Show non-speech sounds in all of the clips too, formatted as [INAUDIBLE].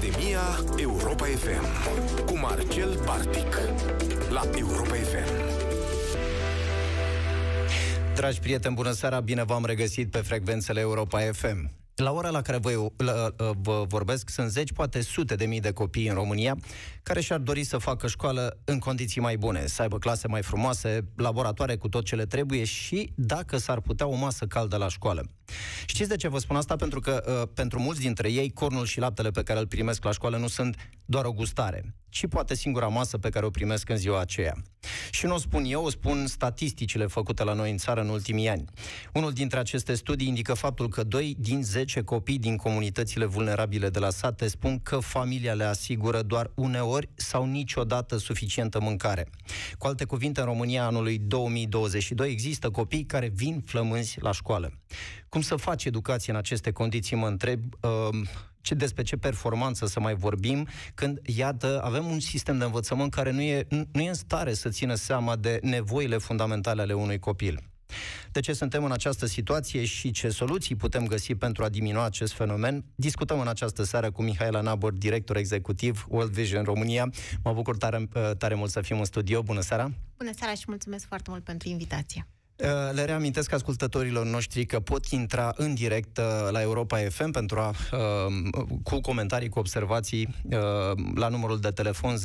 Academia Europa FM cu Marcel Bartic la Europa FM. Dragi prieteni, bună seara, bine v-am regăsit pe frecvențele Europa FM. La ora la care vă, la, vă vorbesc, sunt zeci, poate sute de mii de copii în România care și-ar dori să facă școală în condiții mai bune, să aibă clase mai frumoase, laboratoare cu tot ce le trebuie și, dacă s-ar putea, o masă caldă la școală. Știți de ce vă spun asta? Pentru că uh, pentru mulți dintre ei, cornul și laptele pe care îl primesc la școală nu sunt doar o gustare, ci poate singura masă pe care o primesc în ziua aceea. Și nu o spun eu, o spun statisticile făcute la noi în țară în ultimii ani. Unul dintre aceste studii indică faptul că 2 din 10 copii din comunitățile vulnerabile de la sate spun că familia le asigură doar uneori sau niciodată suficientă mâncare. Cu alte cuvinte, în România anului 2022 există copii care vin flămânzi la școală. Cum să faci educație în aceste condiții, mă întreb, uh, ce, despre ce performanță să mai vorbim, când, iată, avem un sistem de învățământ care nu e, nu e în stare să țină seama de nevoile fundamentale ale unui copil. De ce suntem în această situație și ce soluții putem găsi pentru a diminua acest fenomen? Discutăm în această seară cu Mihaela Nabor, director executiv World Vision România. Mă bucur tare, tare mult să fim în studio. Bună seara! Bună seara și mulțumesc foarte mult pentru invitație! Uh, le reamintesc ascultătorilor noștri că pot intra în direct uh, la Europa FM pentru a, uh, cu comentarii, cu observații la numărul de telefon 0372069599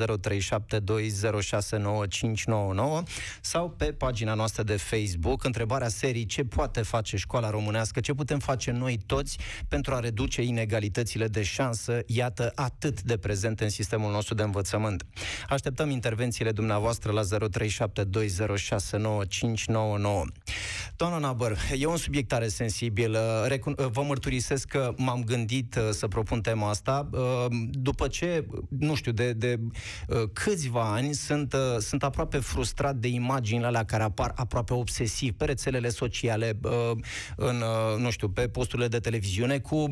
sau pe pagina noastră de Facebook. Întrebarea serii ce poate face școala românească, ce putem face noi toți pentru a reduce inegalitățile de șansă, iată, atât de prezente în sistemul nostru de învățământ. Așteptăm intervențiile dumneavoastră la 0372069599. Doamna Nabăr, e un subiect tare sensibil. Uh, uh, vă mărturisesc că m-am gândit uh, să propun tema asta după ce, nu știu, de, de câțiva ani sunt, sunt aproape frustrat de imaginile alea care apar aproape obsesiv pe rețelele sociale, în, nu știu, pe posturile de televiziune cu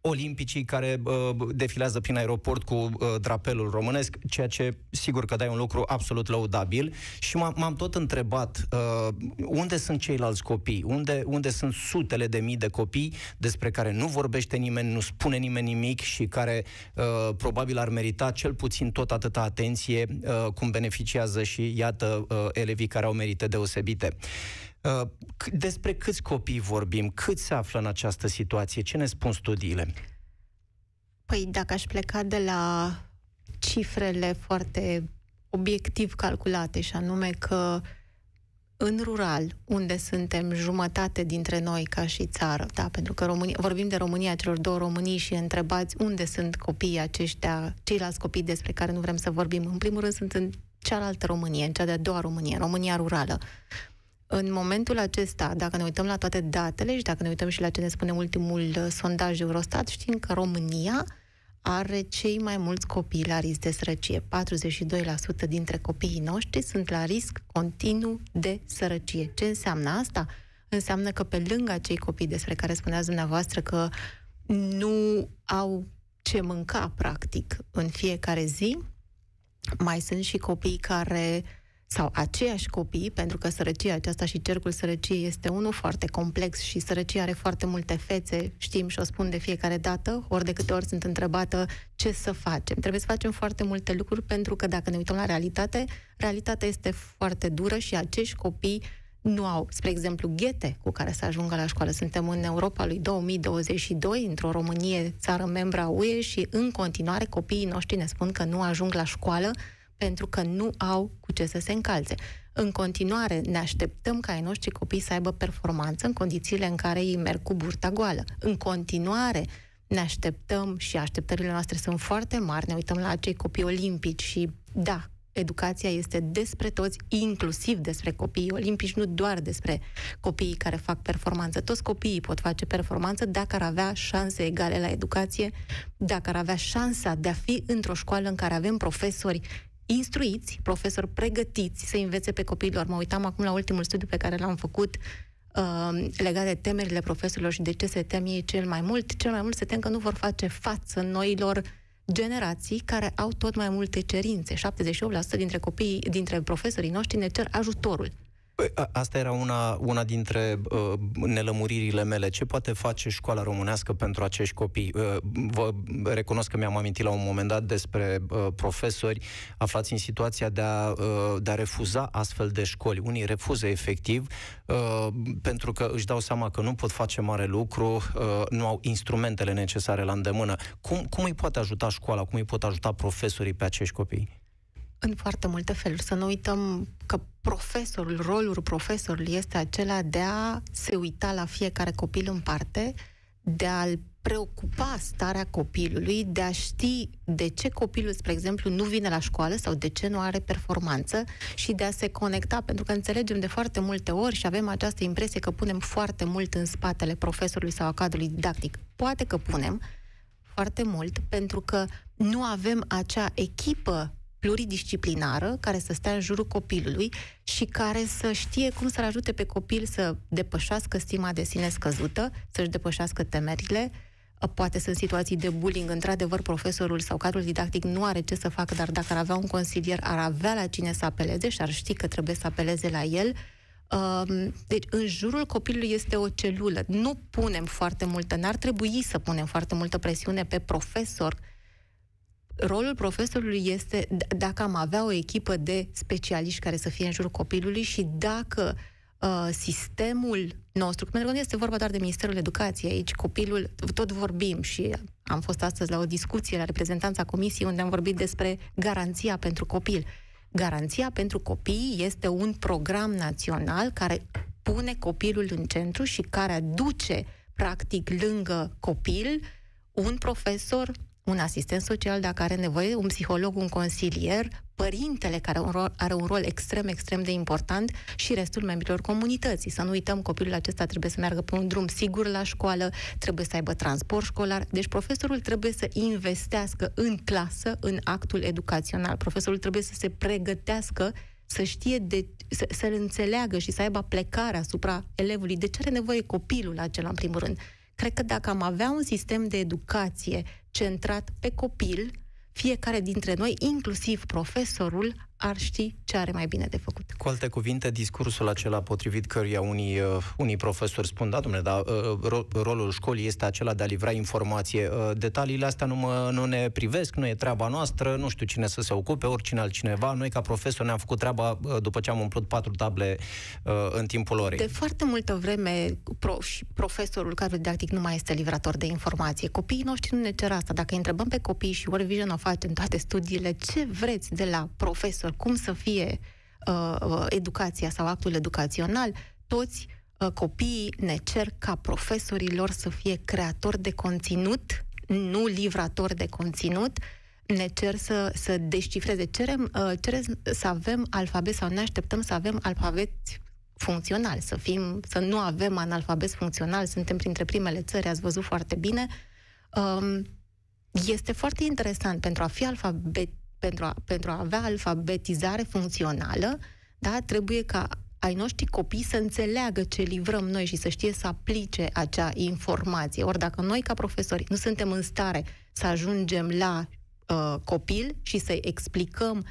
olimpicii care uh, defilează prin aeroport cu uh, drapelul românesc, ceea ce sigur că dai un lucru absolut laudabil și m- m-am tot întrebat uh, unde sunt ceilalți copii, unde, unde sunt sutele de mii de copii despre care nu vorbește nimeni, nu spune nimeni nimic și care uh, probabil ar merita cel puțin tot atâta atenție uh, cum beneficiază și iată uh, elevii care au merite deosebite. Uh, despre câți copii vorbim? Cât se află în această situație? Ce ne spun studiile? Păi, dacă aș pleca de la cifrele foarte obiectiv calculate, și anume că în rural, unde suntem jumătate dintre noi ca și țară, da, pentru că România, vorbim de România, celor două Românii și întrebați unde sunt copiii aceștia, ceilalți copii despre care nu vrem să vorbim. În primul rând sunt în cealaltă Românie, în cea de-a doua Românie, România rurală. În momentul acesta, dacă ne uităm la toate datele și dacă ne uităm și la ce ne spune ultimul uh, sondaj Eurostat, știm că România are cei mai mulți copii la risc de sărăcie. 42% dintre copiii noștri sunt la risc continuu de sărăcie. Ce înseamnă asta? Înseamnă că pe lângă acei copii despre care spuneați dumneavoastră că nu au ce mânca, practic, în fiecare zi, mai sunt și copii care uh, sau aceiași copii, pentru că sărăcia aceasta și cercul sărăciei este unul foarte complex și sărăcia are foarte multe fețe, știm și o spun de fiecare dată, ori de câte ori sunt întrebată ce să facem. Trebuie să facem foarte multe lucruri pentru că dacă ne uităm la realitate, realitatea este foarte dură și acești copii nu au, spre exemplu, ghete cu care să ajungă la școală. Suntem în Europa lui 2022, într-o Românie, țară membra UE și în continuare copiii noștri ne spun că nu ajung la școală pentru că nu au cu ce să se încalze. În continuare, ne așteptăm ca ai noștri copii să aibă performanță în condițiile în care ei merg cu burta goală. În continuare, ne așteptăm și așteptările noastre sunt foarte mari, ne uităm la acei copii olimpici și da, educația este despre toți, inclusiv despre copiii olimpici, nu doar despre copiii care fac performanță. Toți copiii pot face performanță dacă ar avea șanse egale la educație, dacă ar avea șansa de a fi într-o școală în care avem profesori instruiți, profesori pregătiți să învețe pe copiilor. Mă uitam acum la ultimul studiu pe care l-am făcut uh, legat de temerile profesorilor și de ce se tem ei cel mai mult. Cel mai mult se tem că nu vor face față noilor generații care au tot mai multe cerințe. 78% dintre copiii, dintre profesorii noștri ne cer ajutorul Păi, asta era una, una dintre uh, nelămuririle mele. Ce poate face școala românească pentru acești copii? Uh, vă recunosc că mi-am amintit la un moment dat despre uh, profesori aflați în situația de a, uh, de a refuza astfel de școli. Unii refuză efectiv uh, pentru că își dau seama că nu pot face mare lucru, uh, nu au instrumentele necesare la îndemână. Cum, cum îi poate ajuta școala? Cum îi pot ajuta profesorii pe acești copii? În foarte multe feluri. Să nu uităm că profesorul, rolul profesorului este acela de a se uita la fiecare copil în parte, de a-l preocupa starea copilului, de a ști de ce copilul, spre exemplu, nu vine la școală sau de ce nu are performanță și de a se conecta, pentru că înțelegem de foarte multe ori și avem această impresie că punem foarte mult în spatele profesorului sau a cadrului didactic. Poate că punem foarte mult pentru că nu avem acea echipă pluridisciplinară care să stea în jurul copilului și care să știe cum să-l ajute pe copil să depășească stima de sine scăzută, să-și depășească temerile. Poate sunt situații de bullying, într-adevăr, profesorul sau cadrul didactic nu are ce să facă, dar dacă ar avea un consilier, ar avea la cine să apeleze și ar ști că trebuie să apeleze la el. Deci, în jurul copilului este o celulă. Nu punem foarte multă, n-ar trebui să punem foarte multă presiune pe profesor rolul profesorului este, dacă am avea o echipă de specialiști care să fie în jurul copilului și dacă uh, sistemul nostru, pentru că nu este vorba doar de Ministerul Educației, aici copilul, tot vorbim și am fost astăzi la o discuție la reprezentanța comisiei unde am vorbit despre garanția pentru copil. Garanția pentru copii este un program național care pune copilul în centru și care aduce practic lângă copil un profesor un asistent social dacă are nevoie, un psiholog, un consilier, părintele care are un rol, are un rol extrem, extrem de important și restul membrilor comunității. Să nu uităm, copilul acesta trebuie să meargă pe un drum sigur la școală, trebuie să aibă transport școlar, deci profesorul trebuie să investească în clasă, în actul educațional. Profesorul trebuie să se pregătească să știe, de, să, să-l înțeleagă și să aibă plecare asupra elevului. De ce are nevoie copilul acela, în primul rând? Cred că dacă am avea un sistem de educație centrat pe copil, fiecare dintre noi, inclusiv profesorul, ar ști ce are mai bine de făcut. Cu alte cuvinte, discursul acela potrivit căruia unii, uh, unii profesori spun, da, domnule, dar uh, rolul școlii este acela de a livra informație. Uh, detaliile astea nu, mă, nu ne privesc, nu e treaba noastră, nu știu cine să se ocupe, oricine altcineva. Noi, ca profesori, ne-am făcut treaba uh, după ce am umplut patru table uh, în timpul orei. De foarte multă vreme, pro, și profesorul cadru didactic nu mai este livrator de informație. Copiii noștri nu ne cer asta. Dacă îi întrebăm pe copii și World Vision o face în toate studiile, ce vreți de la profesor profesor, cum să fie uh, uh, educația sau actul educațional, toți uh, copiii ne cer ca profesorii lor să fie creatori de conținut, nu livratori de conținut, ne cer să, să descifreze. Cerem, uh, cerem să avem alfabet sau ne așteptăm să avem alfabet funcțional, să, fim, să nu avem analfabet funcțional, suntem printre primele țări, ați văzut foarte bine. Um, este foarte interesant pentru a fi alfabet pentru a, pentru a avea alfabetizare funcțională, da, trebuie ca ai noștri copii să înțeleagă ce livrăm noi și să știe să aplice acea informație. Ori dacă noi, ca profesori, nu suntem în stare să ajungem la uh, copil și să-i explicăm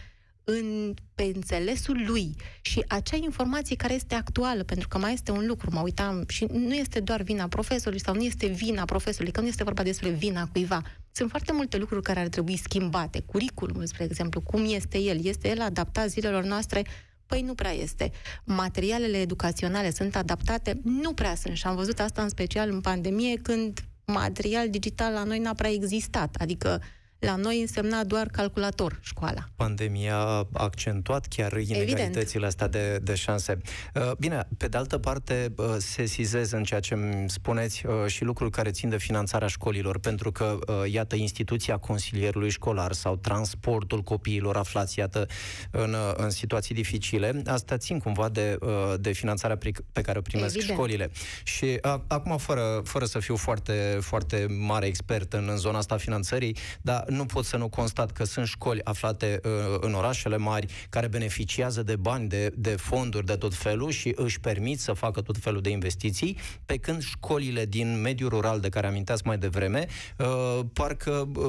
în, pe înțelesul lui și acea informație care este actuală, pentru că mai este un lucru, mă uitam, și nu este doar vina profesorului sau nu este vina profesorului, că nu este vorba despre vina cuiva. Sunt foarte multe lucruri care ar trebui schimbate. Curiculumul, spre exemplu, cum este el? Este el adaptat zilelor noastre? Păi nu prea este. Materialele educaționale sunt adaptate? Nu prea sunt. Și am văzut asta în special în pandemie, când material digital la noi n-a prea existat. Adică la noi însemna doar calculator școala. Pandemia a accentuat chiar inegalitățile Evident. astea de, de șanse. Uh, bine, pe de altă parte, uh, se sizez în ceea ce îmi spuneți uh, și lucruri care țin de finanțarea școlilor, pentru că, iată, instituția consilierului școlar sau transportul copiilor aflați, iată, în, în situații dificile, asta țin cumva de, de finanțarea pe care o primesc Evident. școlile. Și acum, fără, fără să fiu foarte, foarte mare expert în, în zona asta a finanțării, dar nu pot să nu constat că sunt școli aflate uh, în orașele mari care beneficiază de bani, de, de fonduri de tot felul și își permit să facă tot felul de investiții, pe când școlile din mediul rural de care aminteați mai devreme, uh, parcă uh,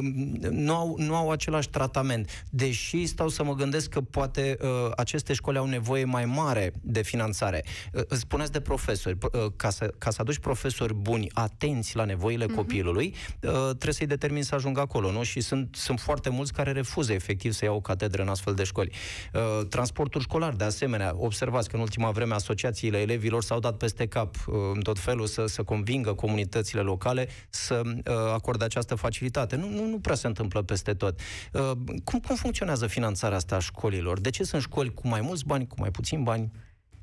nu, au, nu au același tratament. Deși stau să mă gândesc că poate uh, aceste școli au nevoie mai mare de finanțare. Uh, spuneți de profesori. Uh, ca, să, ca să aduci profesori buni, atenți la nevoile uh-huh. copilului, uh, trebuie să-i determini să ajungă acolo, nu? Și sunt, sunt foarte mulți care refuză efectiv să iau o catedră în astfel de școli. Uh, transportul școlar, de asemenea, observați că în ultima vreme asociațiile elevilor s-au dat peste cap uh, în tot felul să, să convingă comunitățile locale să uh, acorde această facilitate. Nu, nu, nu prea se întâmplă peste tot. Uh, cum, cum funcționează finanțarea asta a școlilor? De ce sunt școli cu mai mulți bani, cu mai puțin bani?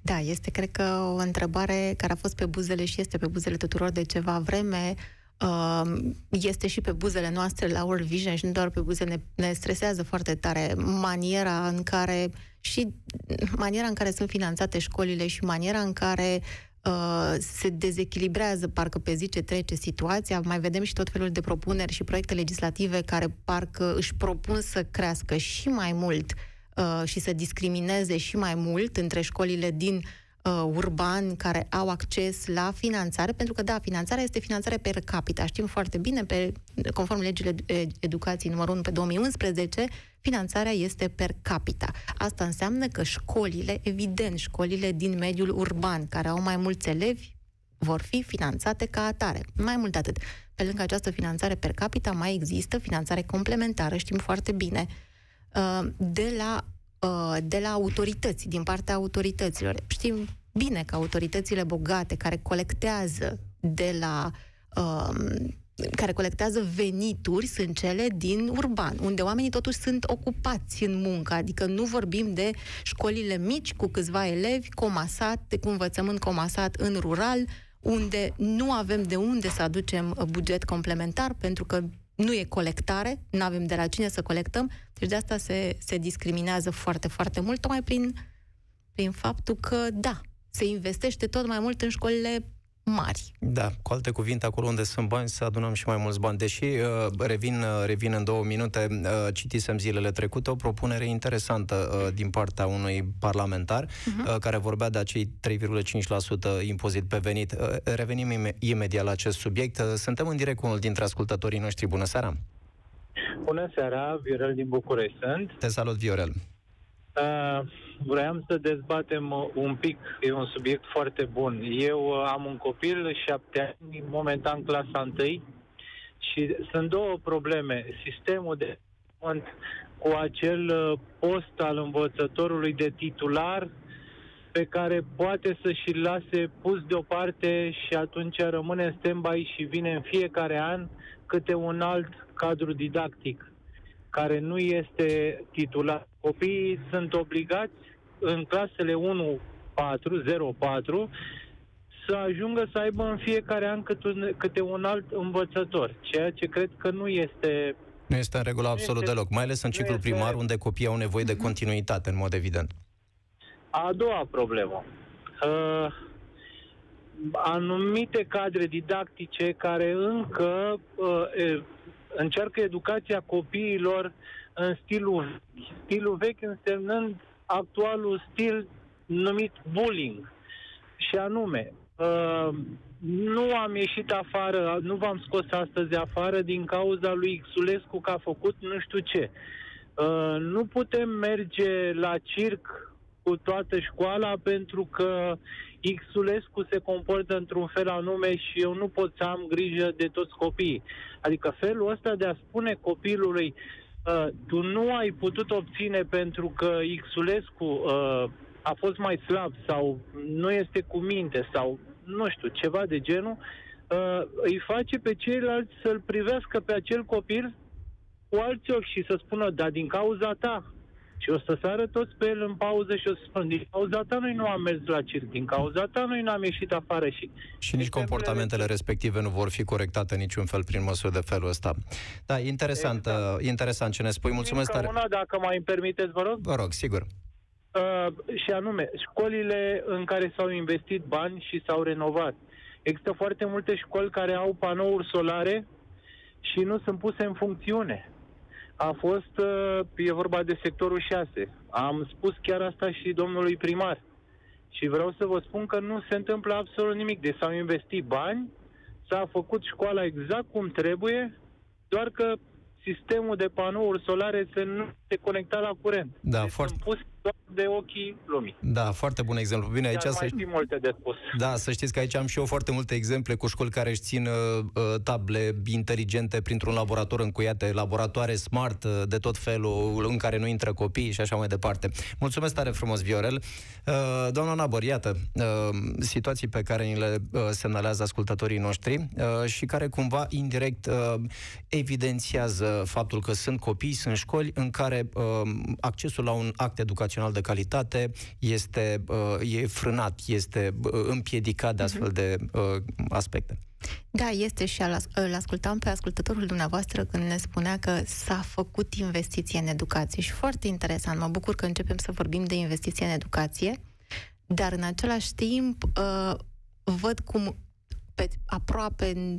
Da, este, cred că, o întrebare care a fost pe buzele și este pe buzele tuturor de ceva vreme. Uh, este și pe buzele noastre la World Vision și nu doar pe buze, ne, ne stresează foarte tare maniera în care și maniera în care sunt finanțate școlile și maniera în care uh, se dezechilibrează parcă pe zi ce trece situația. Mai vedem și tot felul de propuneri și proiecte legislative care parcă își propun să crească și mai mult uh, uh, și să discrimineze și mai mult între școlile din uh, urban care au acces la finanțare, pentru că, da, finanțarea este finanțare per capita. Știm foarte bine, pe, conform legile educației numărul 1 pe 2011, finanțarea este per capita. Asta înseamnă că școlile, evident, școlile din mediul urban, care au mai mulți elevi, vor fi finanțate ca atare. Mai mult de atât. Pe lângă această finanțare per capita, mai există finanțare complementară, știm foarte bine, Uh, de la, uh, de la autorități, din partea autorităților. Știm bine că autoritățile bogate care colectează de la um, care colectează venituri sunt cele din urban, unde oamenii totuși sunt ocupați în muncă, adică nu vorbim de școlile mici cu câțiva elevi comasate, cu învățământ comasat în rural, unde nu avem de unde să aducem buget complementar, pentru că nu e colectare, nu avem de la cine să colectăm, deci de asta se, se discriminează foarte, foarte mult, tocmai prin, prin faptul că, da, se investește tot mai mult în școlile mari. Da, cu alte cuvinte, acolo unde sunt bani, să adunăm și mai mulți bani. Deși, uh, revin, uh, revin în două minute, uh, citisem zilele trecute o propunere interesantă uh, din partea unui parlamentar, uh-huh. uh, care vorbea de acei 3,5% impozit pe venit. Uh, revenim im- imediat la acest subiect. Uh, suntem în direct cu unul dintre ascultătorii noștri. Bună seara! Bună seara, Viorel din București sunt. Te salut, Viorel! Uh, vreau să dezbatem uh, un pic, e un subiect foarte bun. Eu uh, am un copil, șapte ani, momentan clasa 1 și sunt două probleme. Sistemul de cu acel uh, post al învățătorului de titular pe care poate să și lase pus deoparte și atunci rămâne în stand-by și vine în fiecare an câte un alt cadru didactic care nu este titular. Copiii sunt obligați în clasele 1, 4, 0, 4 să ajungă să aibă în fiecare an câte un, câte un alt învățător, ceea ce cred că nu este nu este în regulă absolut este, deloc, mai ales în ciclul este... primar, unde copiii au nevoie de continuitate, în mod evident. A doua problemă. Uh, anumite cadre didactice care încă uh, încearcă educația copiilor în stilul, stilul vechi însemnând actualul stil numit bullying. Și anume, uh, nu am ieșit afară, nu v-am scos astăzi afară din cauza lui Xulescu că a făcut nu știu ce. Uh, nu putem merge la circ cu toată școala pentru că Xulescu se comportă într-un fel anume și eu nu pot să am grijă de toți copiii. Adică felul ăsta de a spune copilului uh, tu nu ai putut obține pentru că Xulescu uh, a fost mai slab sau nu este cu minte sau nu știu, ceva de genul, uh, îi face pe ceilalți să-l privească pe acel copil cu alți ochi și să spună, da, din cauza ta, și o să sară toți pe el în pauză și o să spun, din cauza ta noi nu am mers la circ, din cauza ta noi nu am ieșit afară și... Și nici comportamentele le... respective nu vor fi corectate niciun fel prin măsuri de felul ăsta. Da, interesant, exact. uh, interesant ce ne spui. Mulțumesc tare. una, dacă mai îmi permiteți, vă rog. Vă rog, sigur. Uh, și anume, școlile în care s-au investit bani și s-au renovat. Există foarte multe școli care au panouri solare și nu sunt puse în funcțiune. A fost, uh, e vorba de sectorul 6. Am spus chiar asta și domnului primar. Și vreau să vă spun că nu se întâmplă absolut nimic. Deci s-au investit bani, s-a făcut școala exact cum trebuie, doar că sistemul de panouri solare se nu se conecta la curent. Da, deci foarte... sunt pus doar de ochii lumii. Da, foarte bun exemplu. Bine, aici Chiar să... mai știi multe de spus. Da, să știți că aici am și eu foarte multe exemple cu școli care își țin uh, uh, table inteligente printr-un laborator încuiate, laboratoare smart uh, de tot felul, în care nu intră copii și așa mai departe. Mulțumesc tare frumos, Viorel. Uh, doamna Nabor, iată, uh, situații pe care ni le uh, semnalează ascultătorii noștri uh, și care cumva indirect uh, evidențiază faptul că sunt copii, sunt școli în care uh, accesul la un act educațional de calitate este uh, e frânat, este uh, împiedicat de astfel de uh, aspecte. Da, este și al, îl ascultam pe ascultătorul dumneavoastră când ne spunea că s-a făcut investiție în educație și foarte interesant. Mă bucur că începem să vorbim de investiție în educație, dar în același timp uh, văd cum pe aproape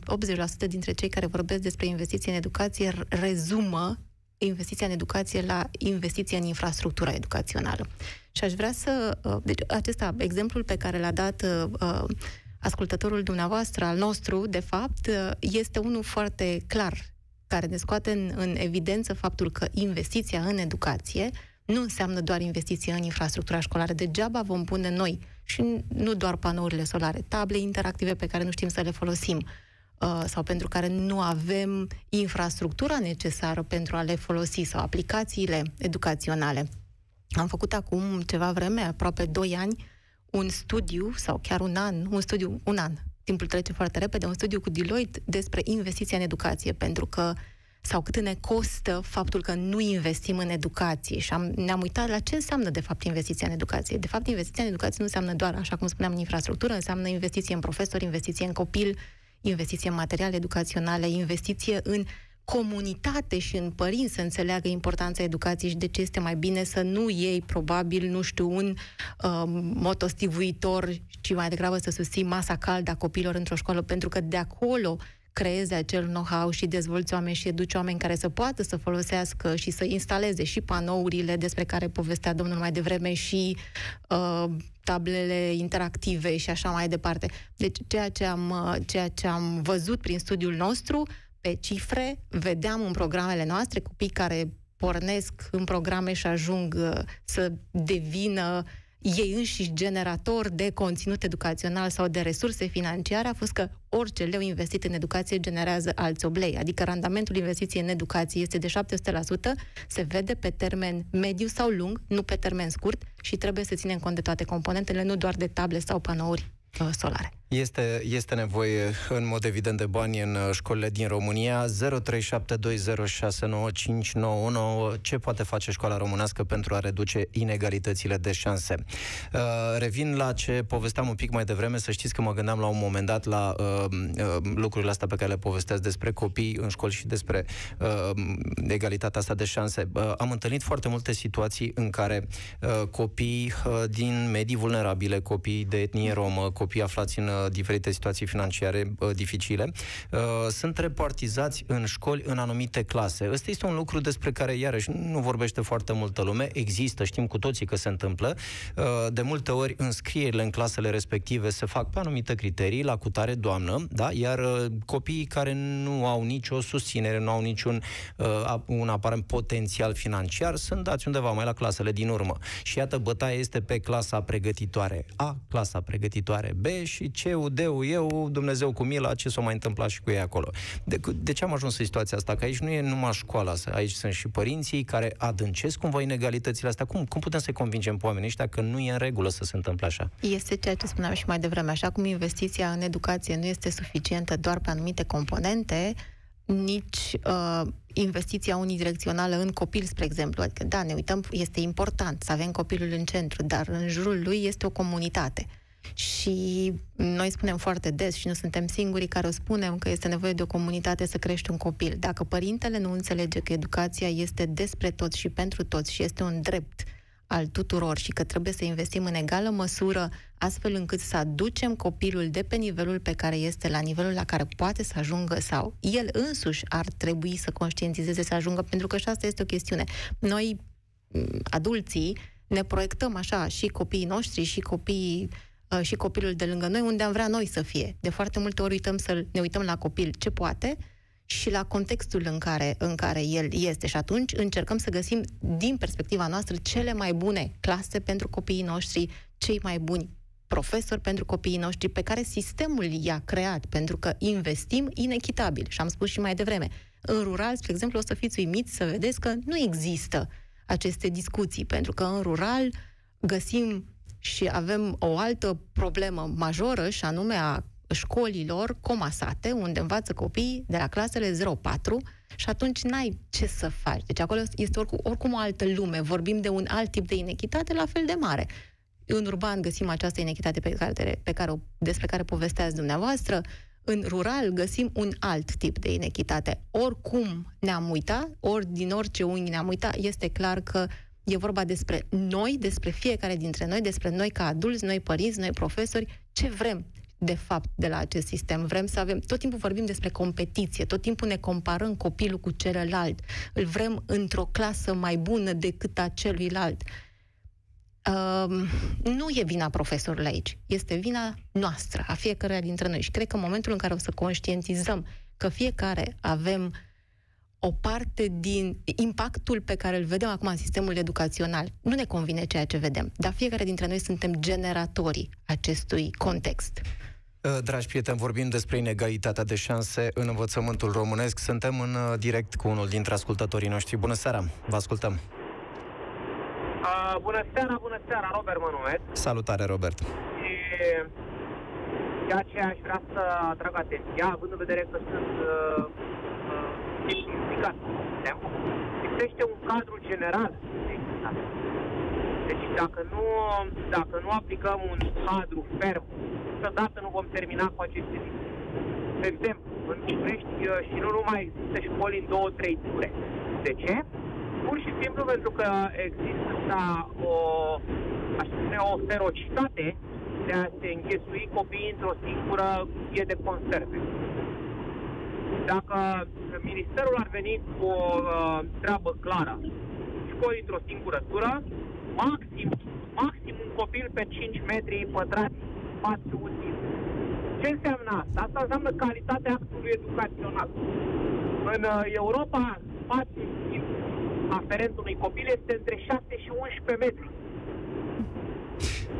80% dintre cei care vorbesc despre investiție în educație rezumă investiția în educație la investiție în infrastructura educațională. Și aș vrea să... Uh, deci, acesta, exemplul pe care l-a dat uh, ascultătorul dumneavoastră, al nostru, de fapt, uh, este unul foarte clar, care ne scoate în, în evidență faptul că investiția în educație nu înseamnă doar investiție în infrastructura școlară. Degeaba vom pune noi, și nu doar panourile solare, table interactive pe care nu știm să le folosim, uh, sau pentru care nu avem infrastructura necesară pentru a le folosi, sau aplicațiile educaționale. Am făcut acum ceva vreme, aproape 2 ani, un studiu, sau chiar un an, un studiu, un an, timpul trece foarte repede, un studiu cu Deloitte despre investiția în educație, pentru că sau cât ne costă faptul că nu investim în educație și am, ne-am uitat la ce înseamnă de fapt investiția în educație. De fapt, investiția în educație nu înseamnă doar, așa cum spuneam, în infrastructură, înseamnă investiție în profesori, investiție în copil, investiție în materiale educaționale, investiție în comunitate și în părinți să înțeleagă importanța educației și de ce este mai bine să nu iei, probabil, nu știu, un uh, motostivuitor, ci mai degrabă să susții masa caldă a copilor într-o școală, pentru că de acolo creeze acel know-how și dezvolți oameni și educi oameni care să poată să folosească și să instaleze și panourile despre care povestea domnul mai devreme și uh, tablele interactive și așa mai departe. Deci ceea ce am, uh, ceea ce am văzut prin studiul nostru pe cifre, vedeam în programele noastre copii care pornesc în programe și ajung uh, să devină ei înșiși generator de conținut educațional sau de resurse financiare a fost că orice leu investit în educație generează alți oblei, adică randamentul investiției în educație este de 700%, se vede pe termen mediu sau lung, nu pe termen scurt și trebuie să ținem cont de toate componentele, nu doar de table sau panouri uh, solare. Este, este nevoie, în mod evident, de bani în uh, școlile din România. 0372069599. Ce poate face școala românească pentru a reduce inegalitățile de șanse? Uh, revin la ce povesteam un pic mai devreme. Să știți că mă gândeam la un moment dat la uh, uh, lucrurile astea pe care le povesteați despre copii în școli și despre uh, egalitatea asta de șanse. Uh, am întâlnit foarte multe situații în care uh, copii uh, din medii vulnerabile, copii de etnie romă, copii aflați în uh, diferite situații financiare uh, dificile, uh, sunt repartizați în școli în anumite clase. Ăsta este un lucru despre care, iarăși, nu vorbește foarte multă lume. Există, știm cu toții că se întâmplă. Uh, de multe ori, înscrierile în clasele respective se fac pe anumite criterii, la cutare doamnă, da? iar uh, copiii care nu au nicio susținere, nu au niciun uh, un aparent potențial financiar, sunt dați undeva mai la clasele din urmă. Și iată, bătaia este pe clasa pregătitoare A, clasa pregătitoare B și C D-ul, eu, Dumnezeu cu mila, ce s-o mai întâmplat și cu ei acolo. De, de ce am ajuns în situația asta? Că aici nu e numai școala, aici sunt și părinții care adâncesc cumva inegalitățile astea. Cum, cum putem să-i convingem pe oamenii ăștia că nu e în regulă să se întâmple așa? Este ceea ce spuneam și mai devreme. Așa cum investiția în educație nu este suficientă doar pe anumite componente, nici uh, investiția unidirecțională în copil, spre exemplu. Adică, da, ne uităm, este important să avem copilul în centru, dar în jurul lui este o comunitate. Și noi spunem foarte des și nu suntem singurii care o spunem că este nevoie de o comunitate să crești un copil. Dacă părintele nu înțelege că educația este despre toți și pentru toți și este un drept al tuturor și că trebuie să investim în egală măsură astfel încât să aducem copilul de pe nivelul pe care este, la nivelul la care poate să ajungă sau el însuși ar trebui să conștientizeze să ajungă, pentru că și asta este o chestiune. Noi, adulții, ne proiectăm așa și copiii noștri și copiii uh, și copilul de lângă noi, unde am vrea noi să fie. De foarte multe ori uităm să ne uităm la copil ce poate și la contextul în care, în care el este. Și atunci încercăm să găsim, din perspectiva noastră, cele mai bune clase pentru copiii noștri, cei mai buni profesori pentru copiii noștri, pe care sistemul i-a creat, pentru că investim inechitabil. Și am spus și mai devreme. În rural, spre exemplu, o să fiți uimiți să vedeți că nu există aceste discuții, pentru că în rural găsim și avem o altă problemă majoră, și anume a școlilor comasate, unde învață copiii de la clasele 0-4 și atunci n-ai ce să faci. Deci acolo este oricum, oricum o altă lume. Vorbim de un alt tip de inechitate la fel de mare. În urban găsim această inechitate pe care, pe care, despre care povesteați dumneavoastră, în rural găsim un alt tip de inechitate. Oricum ne-am uitat, ori din orice unghi ne-am uitat, este clar că e vorba despre noi, despre fiecare dintre noi, despre noi ca adulți, noi părinți, noi profesori, ce vrem de fapt de la acest sistem. Vrem să avem, tot timpul vorbim despre competiție, tot timpul ne comparăm copilul cu celălalt. Îl vrem într-o clasă mai bună decât a celuilalt. Uh, nu e vina profesorului aici, este vina noastră, a fiecăruia dintre noi. Și cred că în momentul în care o să conștientizăm că fiecare avem o parte din impactul pe care îl vedem acum în sistemul educațional. Nu ne convine ceea ce vedem, dar fiecare dintre noi suntem generatorii acestui context. Uh, dragi prieteni, vorbim despre inegalitatea de șanse în învățământul românesc. Suntem în uh, direct cu unul dintre ascultătorii noștri. Bună seara, vă ascultăm. Uh, bună seara, bună seara, Robert mă numesc. Salutare, Robert. Și ceea ce aș vrea să atrag atenția, având în vedere că sunt uh, uh, implicat lipsește un cadru general Deci dacă nu, dacă nu aplicăm un cadru ferm niciodată nu vom termina cu aceste liste. De exemplu, în București uh, și nu numai există școli în două, trei ture. De ce? Pur și simplu pentru că există o, aș spune, o ferocitate de a se înghesui copiii într-o singură cutie de conserve. Dacă ministerul ar veni cu o uh, treabă clară, școli într-o singură tură, maxim, maxim un copil pe 5 metri pătrați spațiu util. Ce înseamnă asta? Asta înseamnă calitatea actului educațional. În uh, Europa, spațiul aferent unui copil este între 6 și 11 metri.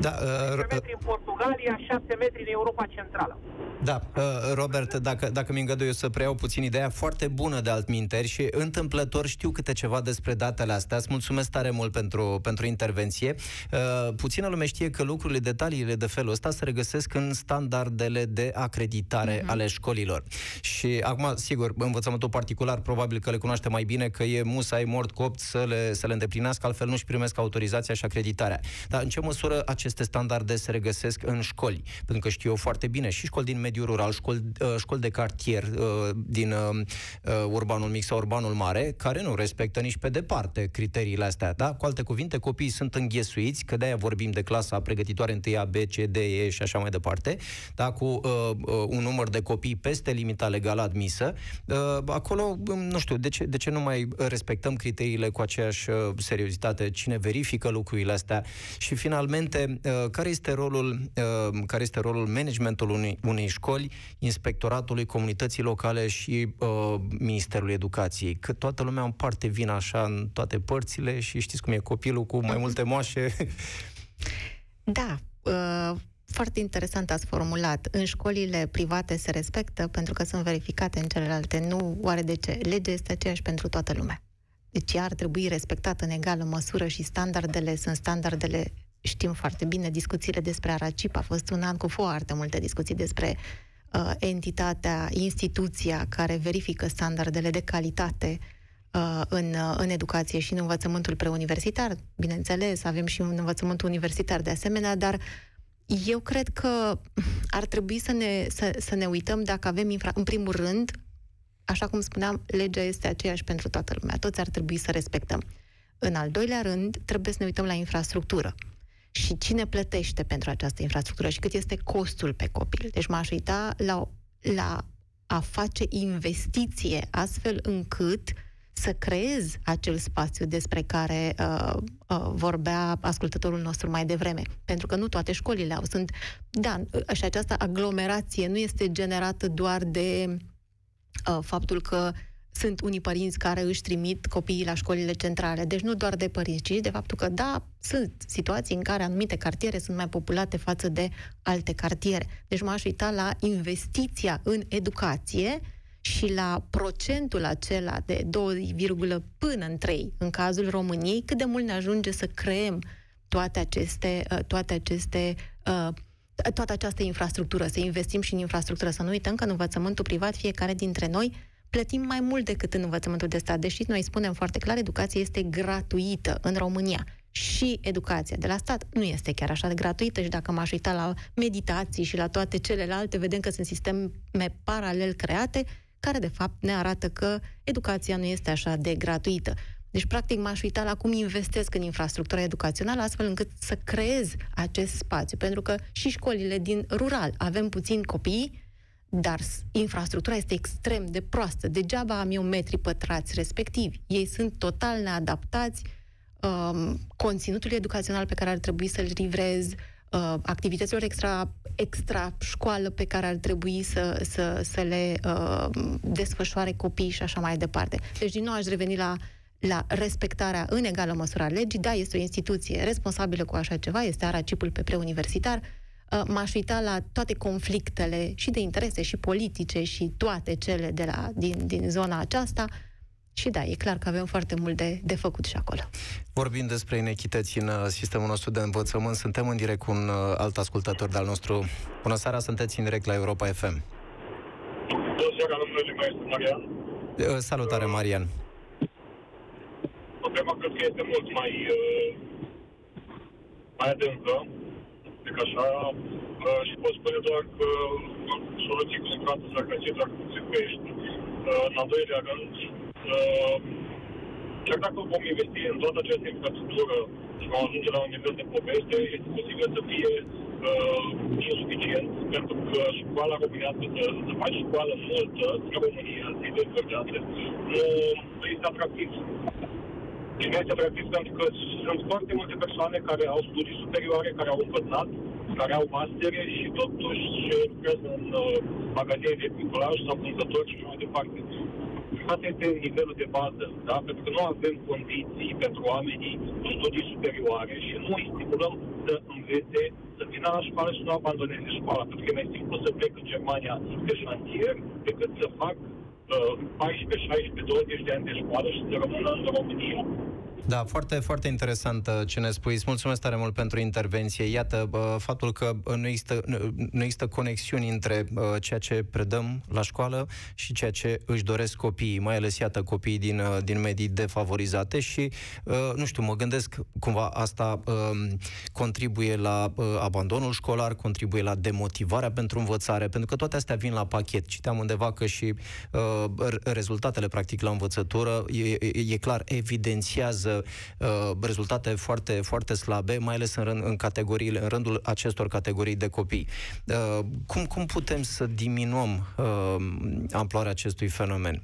Da, uh, 10 metri în Portugalia, 6 metri în Europa Centrală. Da, uh, Robert, dacă, dacă mi îngădui să preiau puțin ideea, foarte bună de altminteri și întâmplător știu câte ceva despre datele astea. Îți mulțumesc tare mult pentru, pentru intervenție. Uh, puțină lume știe că lucrurile, detaliile de felul ăsta se regăsesc în standardele de acreditare uh-huh. ale școlilor. Și acum, sigur, învățământul particular probabil că le cunoaște mai bine, că e musai mort copt să le, să le îndeplinească, altfel nu-și primesc autorizația și acreditarea. Dar în ce măsură aceste standarde se regăsesc în școli? Pentru că știu eu foarte bine și școli din mediul rural, școli, uh, școli de cartier uh, din uh, urbanul mic sau urbanul mare, care nu respectă nici pe departe criteriile astea. Da? Cu alte cuvinte, copiii sunt înghesuiți, că de-aia vorbim de clasa pregătitoare întâi A, B, C, D, E și așa mai departe, da? cu uh, un număr de copii peste limita legală admisă. Uh, acolo, um, nu știu, de ce, de ce nu mai respectăm criteriile cu aceeași uh, seriozitate? Cine verifică lucrurile astea? Și finalmente, uh, care este rolul, uh, care este rolul managementului unei, unei școli, inspectoratului comunității locale și uh, Ministerului Educației. Că toată lumea împarte vina așa în toate părțile și știți cum e copilul cu mai multe moașe. [LAUGHS] Da, uh, foarte interesant ați formulat. În școlile private se respectă pentru că sunt verificate în celelalte. Nu, oare de ce? Legea este aceeași pentru toată lumea. Deci ea ar trebui respectată în egală măsură și standardele sunt standardele știm foarte bine, discuțiile despre Aracip a fost un an cu foarte multe discuții despre uh, entitatea, instituția care verifică standardele de calitate uh, în, uh, în educație și în învățământul preuniversitar. Bineînțeles, avem și un învățământ universitar de asemenea, dar eu cred că ar trebui să ne, să, să ne uităm dacă avem, infra... în primul rând, așa cum spuneam, legea este aceeași pentru toată lumea. Toți ar trebui să respectăm. În al doilea rând, trebuie să ne uităm la infrastructură. Și cine plătește pentru această infrastructură și cât este costul pe copil. Deci m-aș uita la, la a face investiție astfel încât să creezi acel spațiu despre care uh, uh, vorbea ascultătorul nostru mai devreme. Pentru că nu toate școlile au. Sunt, da, și această aglomerație nu este generată doar de uh, faptul că sunt unii părinți care își trimit copiii la școlile centrale. Deci nu doar de părinți, ci de faptul că, da, sunt situații în care anumite cartiere sunt mai populate față de alte cartiere. Deci m-aș uita la investiția în educație și la procentul acela de 2, până în 3 în cazul României, cât de mult ne ajunge să creăm toate aceste, uh, toate aceste uh, toată această infrastructură, să investim și în infrastructură, să nu uităm că în învățământul privat fiecare dintre noi plătim mai mult decât în învățământul de stat, deși noi spunem foarte clar, educația este gratuită în România. Și educația de la stat nu este chiar așa de gratuită și dacă m-aș uita la meditații și la toate celelalte, vedem că sunt sisteme paralel create care de fapt ne arată că educația nu este așa de gratuită. Deci, practic, m-aș uita la cum investesc în infrastructura educațională, astfel încât să creez acest spațiu. Pentru că și școlile din rural avem puțini copii, dar infrastructura este extrem de proastă. Degeaba am eu metri pătrați respectivi. Ei sunt total neadaptați um, conținutul educațional pe care ar trebui să-l livrez, uh, activităților extra, extra școală pe care ar trebui să, să, să le uh, desfășoare copiii și așa mai departe. Deci, din nou, aș reveni la la respectarea în egală măsură a legii. Da, este o instituție responsabilă cu așa ceva, este aracipul pe preuniversitar, Uh, m-aș uita la toate conflictele și de interese și politice și toate cele de la, din, din zona aceasta. Și da, e clar că avem foarte mult de, de făcut și acolo. Vorbind despre inechități în uh, sistemul nostru de învățământ, suntem în direct cu un uh, alt ascultător de-al nostru. Bună seara, sunteți în direct la Europa FM. Bună seara, numele meu este Marian. Salutare, Marian. Problema cred că este mult mai, mai adâncă zic așa, uh, și pot spune doar că soluții cu siguranță s-ar găsi dacă se crește. Uh, în al doilea rând, uh, chiar dacă vom investi în toată această infrastructură și vom ajunge la un nivel de poveste, este posibil să fie uh, insuficient, pentru că școala românească, să, să faci școală multă în România, zile încărcate, nu este atractiv. Și nu este atractiv pentru că sunt foarte multe persoane care au studii superioare, care au învățat, care au mastere și totuși lucrează în uh, magazine de bricolaj sau vânzători și așa mai departe. Asta este nivelul de bază, da? Pentru că nu avem condiții pentru oamenii cu studii superioare și nu îi stimulăm să învețe, să vină la școală și să nu abandoneze școala. Pentru că e mai simplu să plec în Germania pe șantier decât să fac uh, 14, 16, 20 de ani de școală și să rămână în România. Da, foarte, foarte interesant uh, ce ne spui. Îți mulțumesc tare mult pentru intervenție. Iată, faptul că nu există, nu există conexiuni între ceea ce predăm la școală și ceea ce își doresc copiii, mai ales, iată, copiii din, uh, din medii defavorizate și, uh, nu știu, mă gândesc cumva asta um, contribuie la abandonul școlar, contribuie la demotivarea pentru învățare, pentru că toate astea vin la pachet. Citeam undeva că și rezultatele, practic, la învățătură, e, e clar, evidențiază uh, rezultate foarte, foarte slabe, mai ales în, rând, în, categoriile, în rândul acestor categorii de copii. Uh, cum, cum putem să diminuăm uh, amploarea acestui fenomen?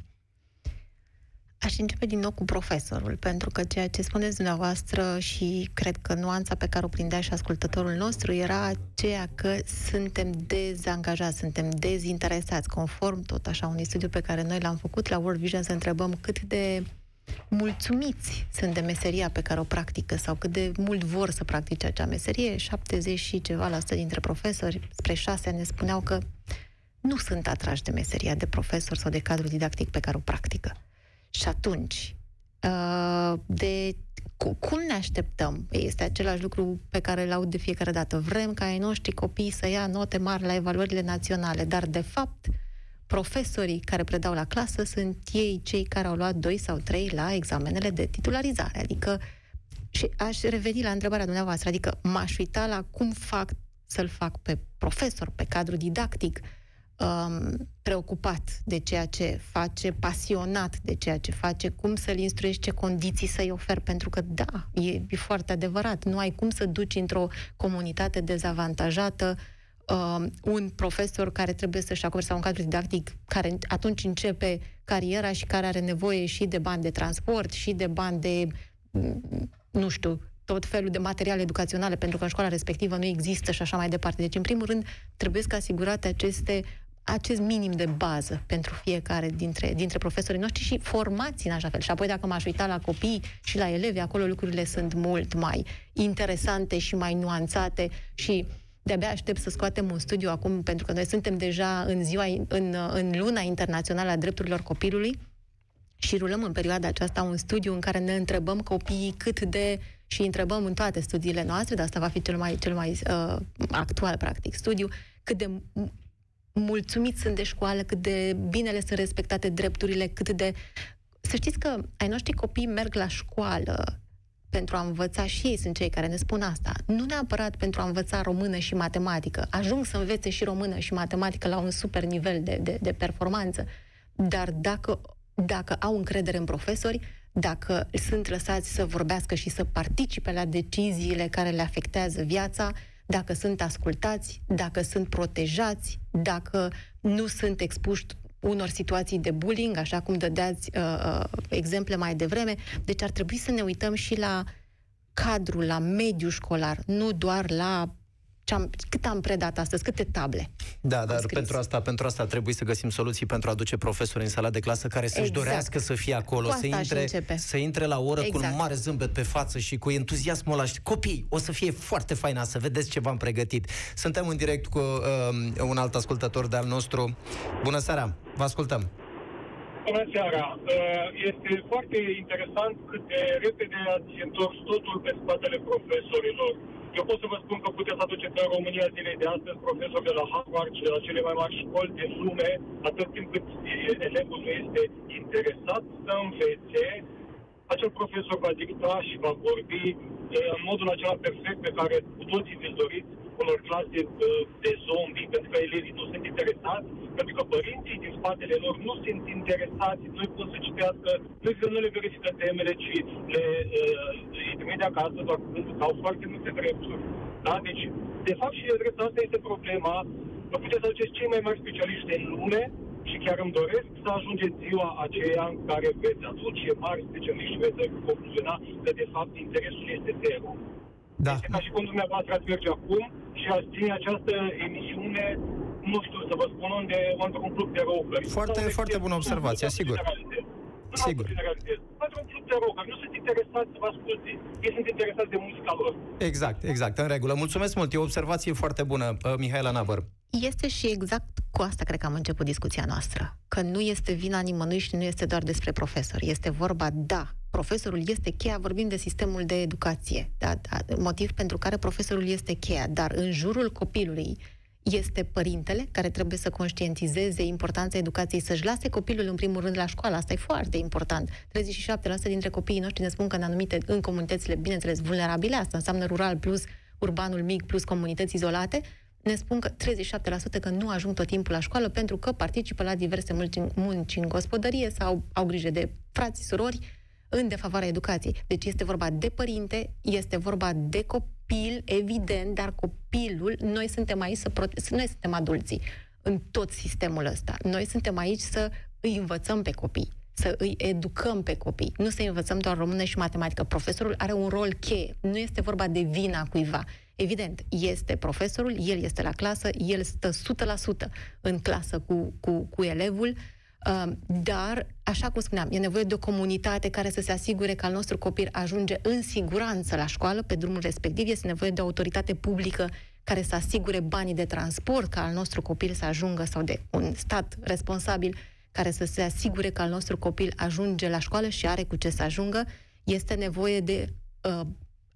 Aș începe din nou cu profesorul, pentru că ceea ce spuneți dumneavoastră și cred că nuanța pe care o prindea și ascultătorul nostru era aceea că suntem dezangajați, suntem dezinteresați, conform tot așa unui studiu pe care noi l-am făcut la World Vision, să întrebăm cât de mulțumiți sunt de meseria pe care o practică sau cât de mult vor să practice acea meserie. 70 și ceva la sută dintre profesori, spre șase ne spuneau că nu sunt atrași de meseria de profesor sau de cadru didactic pe care o practică. Și atunci, uh, de cum ne așteptăm? Este același lucru pe care îl aud de fiecare dată. Vrem ca ai noștri copii să ia note mari la evaluările naționale, dar de fapt profesorii care predau la clasă sunt ei cei care au luat 2 sau 3 la examenele de titularizare. Adică, și aș reveni la întrebarea dumneavoastră, adică m-aș uita la cum fac să-l fac pe profesor, pe cadru didactic, um, preocupat de ceea ce face, pasionat de ceea ce face, cum să-l instruiești, ce condiții să-i ofer, pentru că, da, e, e foarte adevărat, nu ai cum să duci într-o comunitate dezavantajată uh, un profesor care trebuie să-și acopere sau un cadru didactic care atunci începe cariera și care are nevoie și de bani de transport și de bani de, mm, nu știu, tot felul de materiale educaționale, pentru că în școala respectivă nu există și așa mai departe. Deci, în primul rând, trebuie să asigurate aceste acest minim de bază pentru fiecare dintre, dintre profesorii noștri și formați în așa fel. Și apoi dacă m-aș uita la copii și la elevi, acolo lucrurile sunt mult mai interesante și mai nuanțate și de-abia aștept să scoatem un studiu acum, pentru că noi suntem deja în ziua, în, în luna internațională a drepturilor copilului și rulăm în perioada aceasta un studiu în care ne întrebăm copiii cât de și întrebăm în toate studiile noastre, dar asta va fi cel mai, cel mai uh, actual, practic, studiu, cât de mulțumiți sunt de școală, cât de bine le sunt respectate drepturile, cât de... Să știți că ai noștri copii merg la școală pentru a învăța și ei sunt cei care ne spun asta. Nu neapărat pentru a învăța română și matematică. Ajung să învețe și română și matematică la un super nivel de, de, de performanță. Dar dacă, dacă au încredere în profesori, dacă sunt lăsați să vorbească și să participe la deciziile care le afectează viața, dacă sunt ascultați, dacă sunt protejați, dacă nu sunt expuși unor situații de bullying, așa cum dădeați uh, uh, exemple mai devreme. Deci ar trebui să ne uităm și la cadrul, la mediul școlar, nu doar la ce-am, cât am predat astăzi, câte table. Da, dar pentru asta, pentru asta trebuie să găsim soluții pentru a aduce profesori în sala de clasă care să-și exact. dorească să fie acolo, să intre, să intre la oră exact. cu un exact. mare zâmbet pe față și cu entuziasmul ăla. Copii, o să fie foarte faina să vedeți ce v-am pregătit. Suntem în direct cu uh, un alt ascultător de al nostru. Bună seara, vă ascultăm. Bună seara! Uh, este foarte interesant cât de repede ați întors totul pe spatele profesorilor eu pot să vă spun că puteți aduce pe România zilei de astăzi profesori de la Harvard și de la cele mai mari școli din lume, atât timp cât elevul nu este interesat să învețe, acel profesor va dicta și va vorbi în modul acela perfect pe care cu toții vi-l doriți, unor clase de zombie, pentru că elevii nu sunt interesați, pentru că părinții din spatele lor nu sunt interesați, nu pot să citească, nu, nu le verifică temele, ci le uh, trimite de acasă doar pentru că au foarte multe drepturi. Da? Deci, de fapt, și de drept asta este problema. Vă puteți să aduceți cei mai mari specialiști în lume și chiar îmi doresc să ajungeți ziua aceea în care veți aduce mari specialiști și veți concluziona că, de fapt, interesul este zero. Da. Este ca și cum dumneavoastră ați merge acum și ați ține această emisiune, nu știu să vă spun unde, într-un club de rocări. Foarte, foarte bună observație, sigur. Sigur. Pentru un club de rocări, nu sunt interesați să vă asculte. Ei sunt interesați de muzica lor. Exact, exact, în regulă. Mulțumesc mult, e o observație foarte bună, uh, Mihaela Navăr. Este și exact cu asta cred că am început discuția noastră. Că nu este vina nimănui și nu este doar despre profesori. Este vorba, da, profesorul este cheia, vorbim de sistemul de educație, da, da, motiv pentru care profesorul este cheia, dar în jurul copilului este părintele care trebuie să conștientizeze importanța educației, să-și lase copilul în primul rând la școală. Asta e foarte important. 37% dintre copiii noștri ne spun că în anumite, în comunitățile, bineînțeles, vulnerabile, asta înseamnă rural plus urbanul mic plus comunități izolate, ne spun că 37% că nu ajung tot timpul la școală pentru că participă la diverse munci, munci în gospodărie sau au grijă de frați, surori, în defavoarea educației. Deci este vorba de părinte, este vorba de copil, evident, dar copilul, noi suntem aici să prote- noi suntem adulții în tot sistemul ăsta. Noi suntem aici să îi învățăm pe copii, să îi educăm pe copii, nu să învățăm doar română și matematică. Profesorul are un rol cheie, nu este vorba de vina cuiva. Evident, este profesorul, el este la clasă, el stă 100% în clasă cu, cu, cu elevul, dar, așa cum spuneam, e nevoie de o comunitate care să se asigure că al nostru copil ajunge în siguranță la școală, pe drumul respectiv. Este nevoie de o autoritate publică care să asigure banii de transport ca al nostru copil să ajungă, sau de un stat responsabil care să se asigure că al nostru copil ajunge la școală și are cu ce să ajungă. Este nevoie de uh,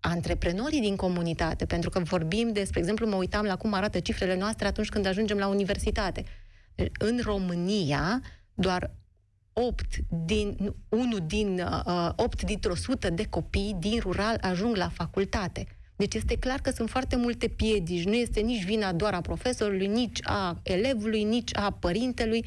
antreprenorii din comunitate, pentru că vorbim de, spre exemplu, mă uitam la cum arată cifrele noastre atunci când ajungem la universitate. În România, doar 8 din, 1 din uh, 8 dintr-o sută de copii din rural ajung la facultate. Deci este clar că sunt foarte multe piedici. Nu este nici vina doar a profesorului, nici a elevului, nici a părintelui.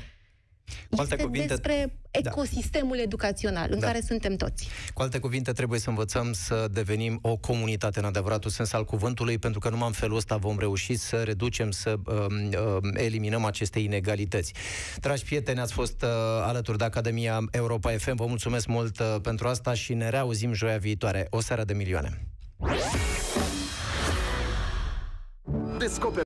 Cu alte este cuvinte, despre da. Ecosistemul da. educațional în da. care suntem toți. Cu alte cuvinte, trebuie să învățăm să devenim o comunitate în adevăratul sens al cuvântului, pentru că numai în felul ăsta vom reuși să reducem, să um, um, eliminăm aceste inegalități. Dragi prieteni, ați fost uh, alături de Academia Europa FM. Vă mulțumesc mult uh, pentru asta și ne reauzim joia viitoare. O seară de milioane! Descoper